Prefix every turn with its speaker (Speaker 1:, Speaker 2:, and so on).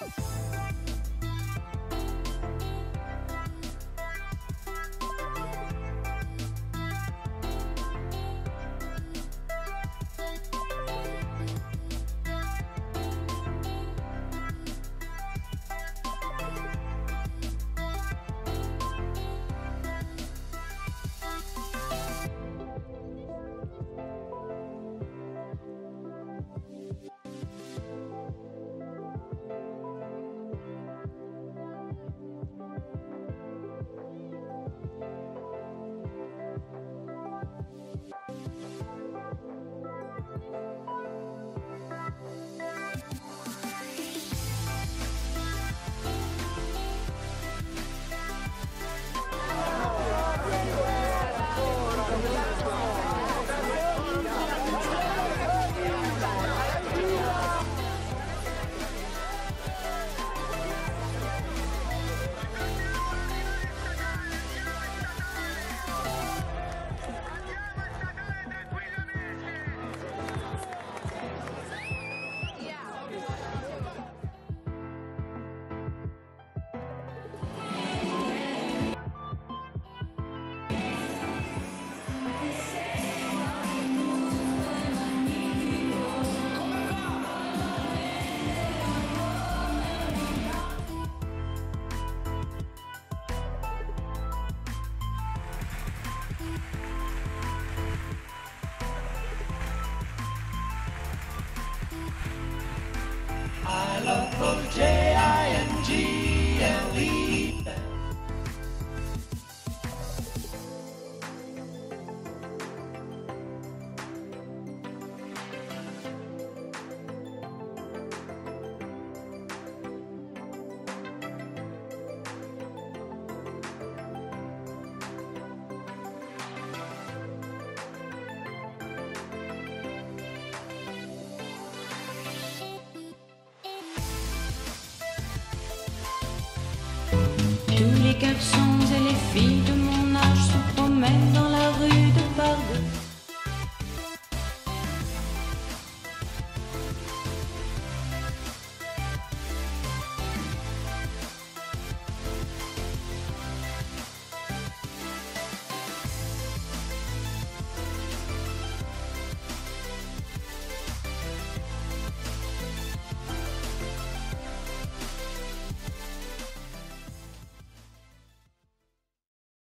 Speaker 1: you I
Speaker 2: Tous les garçons et les filles